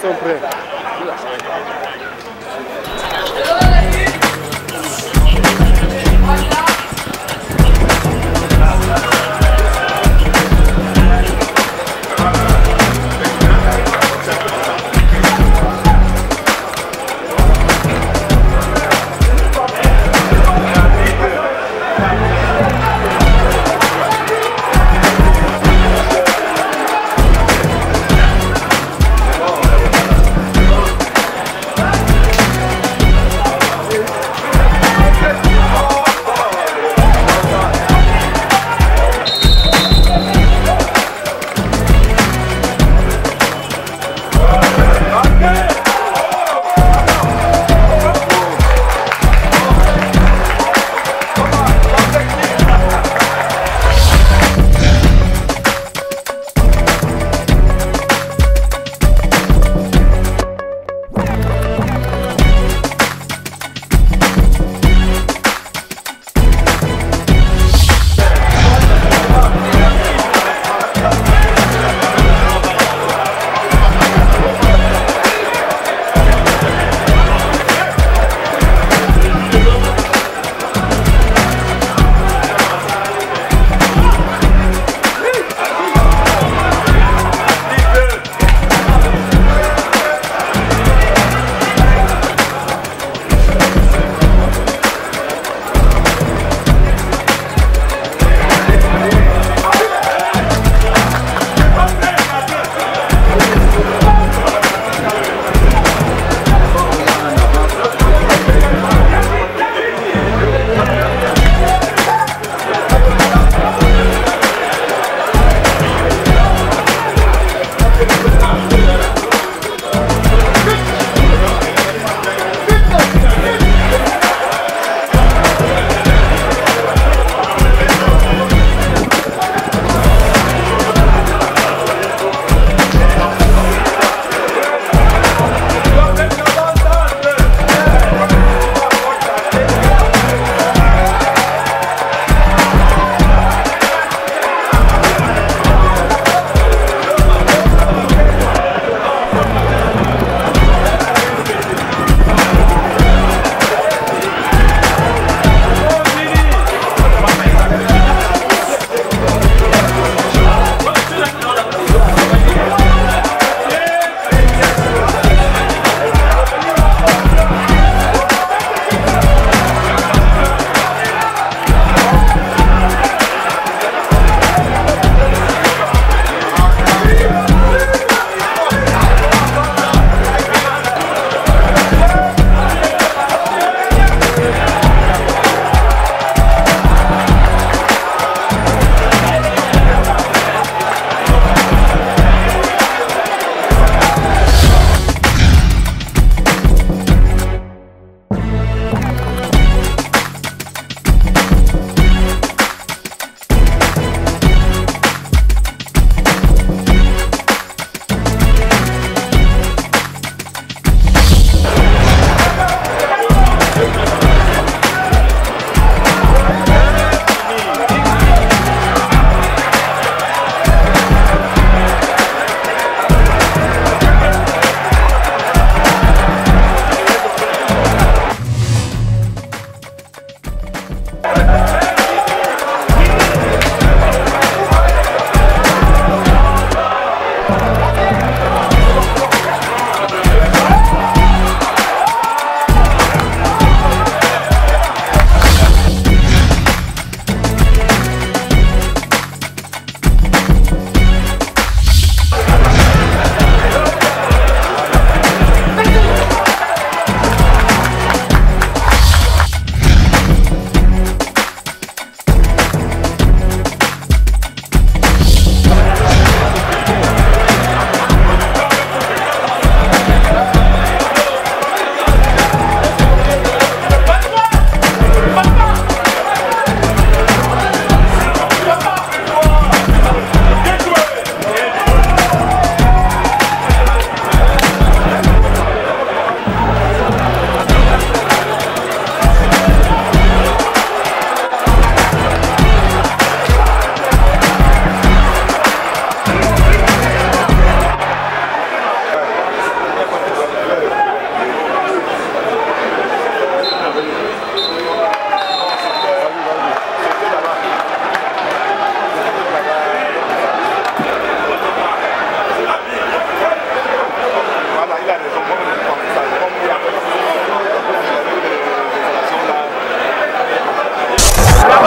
Sempre.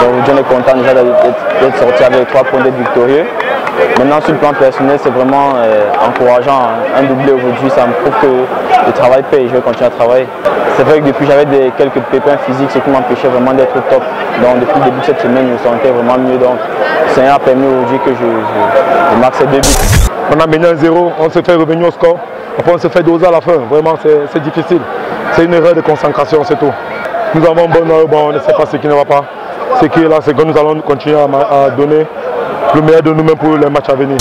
Aujourd'hui on est content déjà d'être sorti avec trois points d'être victorieux. Maintenant sur le plan personnel c'est vraiment euh, encourageant. Hein. Un doublé aujourd'hui ça me prouve que le travail paye, je vais continuer à travailler. C'est vrai que depuis j'avais quelques pépins physiques, ce qui m'empêchait vraiment d'être top. Donc depuis le début de cette semaine je me sentais vraiment mieux. Donc ça a permis aujourd'hui que je, marque ces deux buts. On a mené un zéro, on s'est fait revenir au score. Après on s'est fait doser à la fin. Vraiment c'est difficile. C'est une erreur de concentration, c'est tout. Nous avons bon, bon, on ne sait pas ce qui ne va pas. Ce qui est là, c'est que nous allons continuer à, à donner le meilleur de nous-mêmes pour les matchs à venir.